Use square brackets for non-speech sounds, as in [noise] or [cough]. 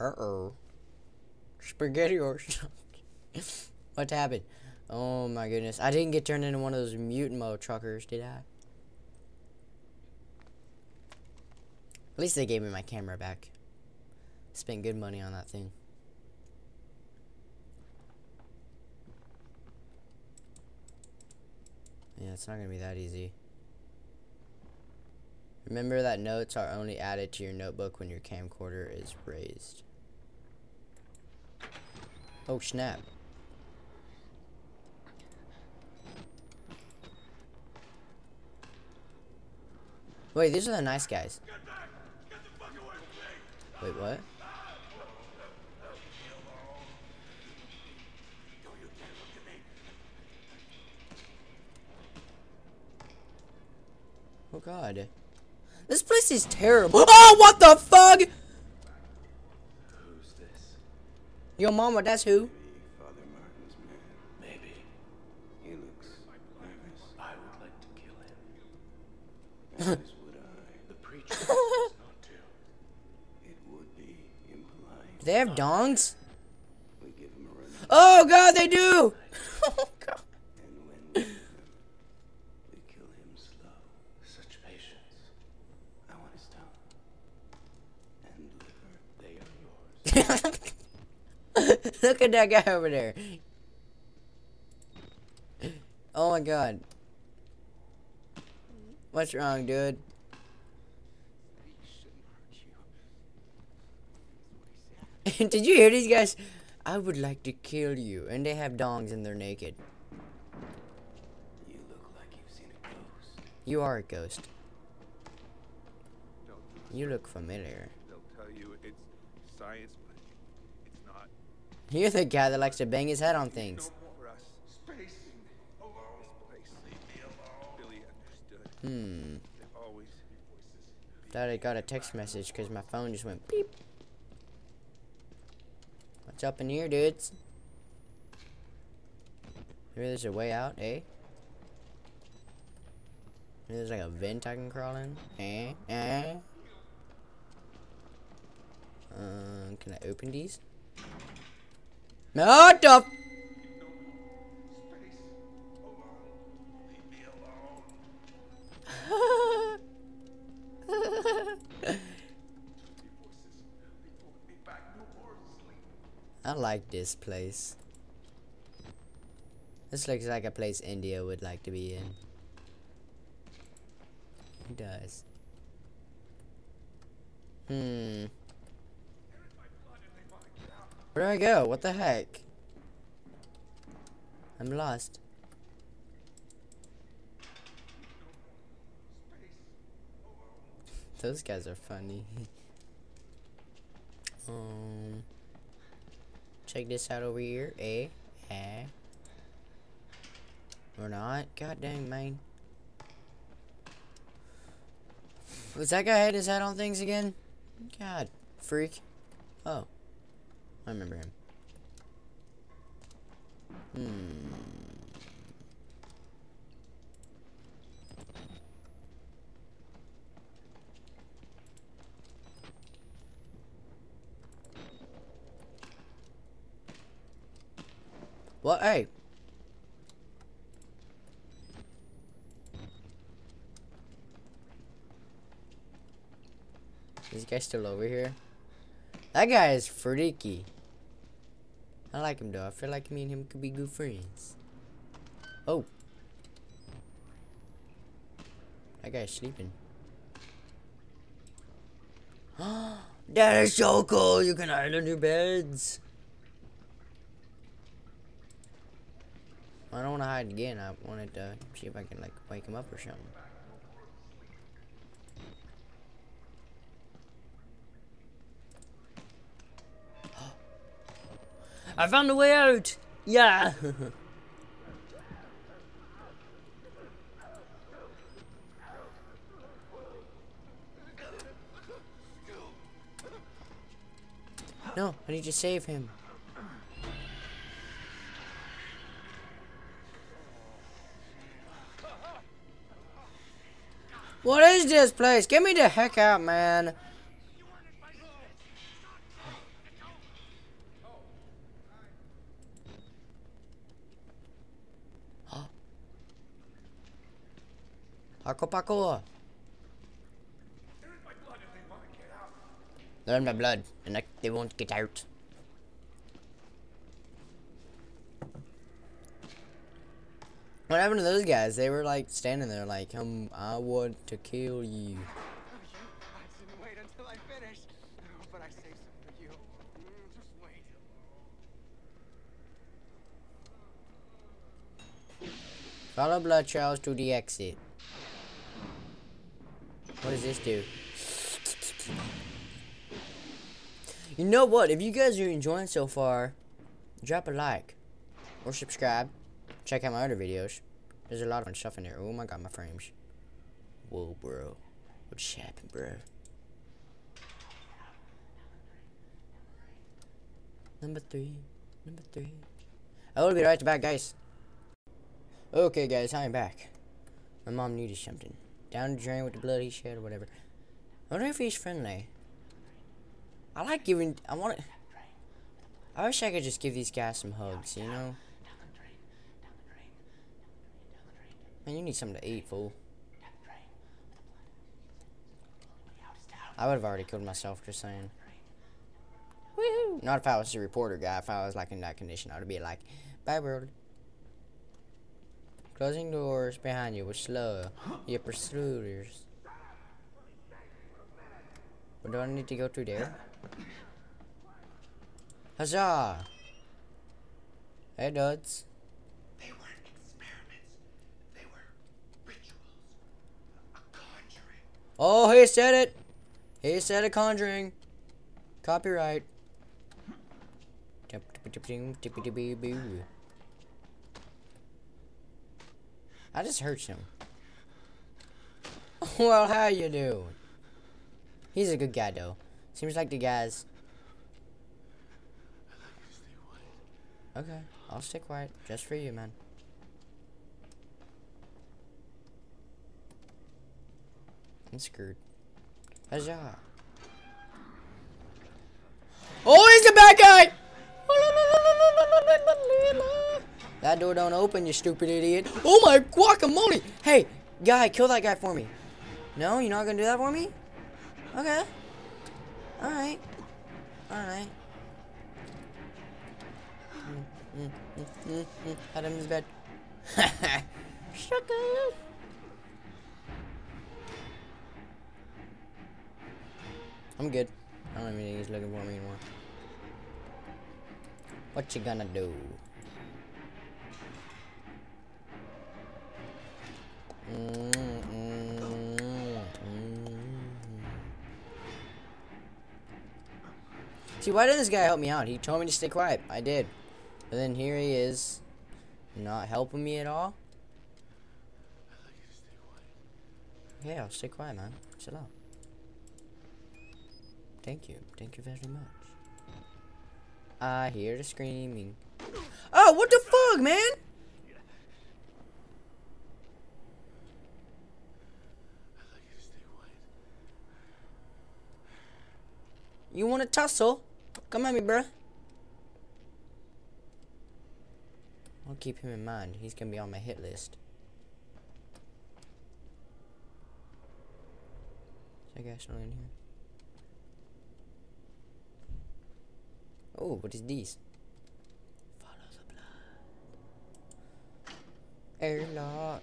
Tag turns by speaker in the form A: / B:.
A: Uh-oh. Spaghetti or something. [laughs] what happened? Oh my goodness. I didn't get turned into one of those mutant mode truckers, did I? At least they gave me my camera back. Spent good money on that thing. Yeah, it's not gonna be that easy. Remember that notes are only added to your notebook when your camcorder is raised. Oh snap. Wait, these are the nice guys. Wait, what? Oh god. This place is terrible. Oh, what the fuck?
B: Who's this?
A: Yo, mama, that's who?
B: Father Martin's man. Maybe. He looks nervous. I would like to kill him. As [laughs] would I. [laughs] The preacher [laughs] does not to. It would be impolite.
A: They have dongs?
B: We give him a run.
A: Oh god, they do! oh god.
B: And when we kill him, we kill him slow. Such patience. I want his tongue. And liver. They are yours.
A: Look at that guy [laughs] over there. Oh my god. What's wrong, dude? [laughs] Did you hear these guys? I would like to kill you. And they have dongs and they're naked.
B: You look like you've seen a ghost.
A: You are a ghost. You look familiar.
C: They'll tell you it's science, but it's not.
A: You're the guy that likes to bang his head on things. Hmm. Thought I got a text message because my phone just went beep. What's up in here, dudes? Maybe there's a way out, eh? Maybe there's like a vent I can crawl in? Eh? Eh? Um, can I open these?
C: More sleep. [laughs]
A: I like this place. This looks like a place India would like to be in. It does. Hmm. Where do I go? What the heck? I'm lost. Those guys are funny. [laughs] um. Check this out over here. Eh? Eh? Or not? God dang, man. Was that guy had his head on things again? God, freak. Oh. I remember him. Hmm. What? Hey. Is this guy still over here? That guy is freaky. I like him though. I feel like me and him could be good friends. Oh. That guy's sleeping. [gasps] that is so cool. You can hide under beds. I don't want to hide again. I wanted to see if I can like wake him up or something. I found a way out. Yeah. no, I need to save him. What is this place? Get me the heck out, man. Paco Paco.
C: They're in my blood and they want to get out.
A: They're in my blood, and I, they won't get out. What happened to those guys? They were like standing there, like, um, I want to kill you.
D: I didn't wait until I finished, but I saved some for you. Mm, Just wait.
A: Follow blood trails to the exit. What does this do? You know what? If you guys are enjoying so far, drop a like or subscribe. Check out my other videos. There's a lot of fun stuff in there. Oh my god, my frames. Whoa, bro. What's happened, bro? Number three. Number three. I will be right back, guys. Okay, guys, I'm back. My mom needed something. Down the drain with the blood he shed or whatever. I wonder if he's friendly. I like giving. I want to. I wish I could just give these guys some hugs, you know? Man, you need something to eat, fool. I would have already killed myself, just saying. Woohoo! Not if I was a reporter guy. If I was like in that condition, I would be like, bye, world. Closing doors behind you with slow. Your pursuers. But do I need to go through there? Huzzah! Hey, dudes.
B: They weren't experiments. They were rituals. A conjuring.
A: Oh, he said it. He said a conjuring. Copyright. I just hurt him. [laughs] well, how you doing? He's a good guy, though. Seems like the guys. Okay, I'll stay quiet, just for you, man. I'm screwed. Huzzah. Oh, he's a bad guy! That door don't open, you stupid idiot. Oh my guacamole! Hey, guy, kill that guy for me. No, you're not gonna do that for me? Okay. Alright. Alright. Mm, mm, mm, his bed. [laughs] Sucker! I'm good. I don't even think he's looking for me anymore. What you gonna do? See, why didn't this guy help me out? He told me to stay quiet. I did. But then here he is, not helping me at all. Yeah, I'll stay quiet, man. Chill out. Thank you. Thank you very much. I hear the screaming. Oh, what the fuck, man? You want to tussle? Come at me, bruh. I'll keep him in mind. He's gonna be on my hit list. Is that guy still in here? Oh, what is this? Follow the blood. Airlock.